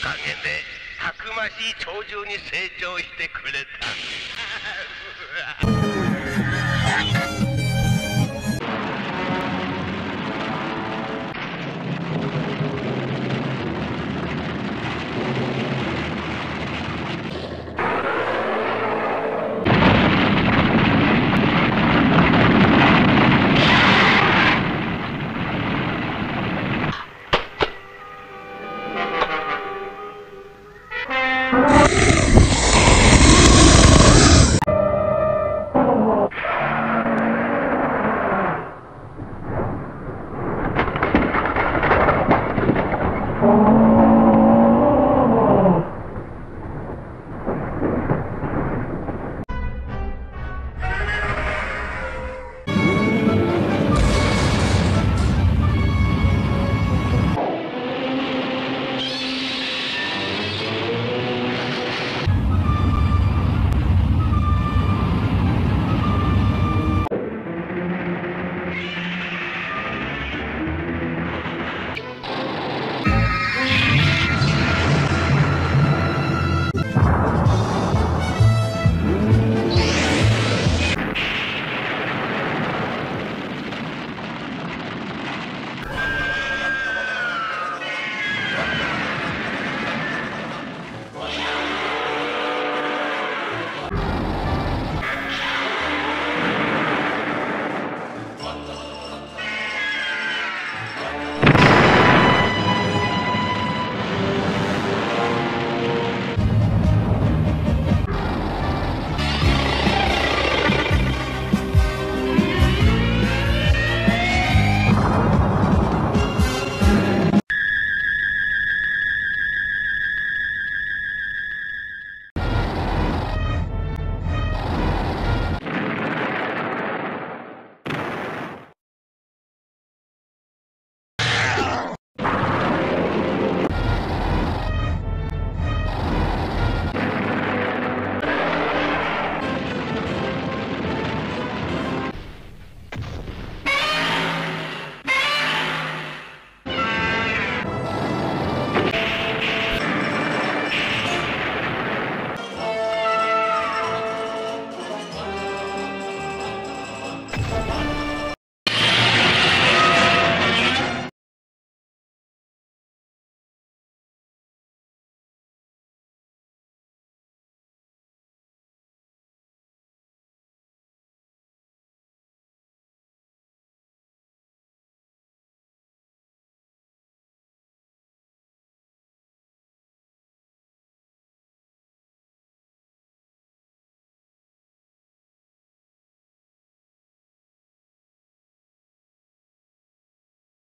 かげでたくましい鳥獣に成長してくれた。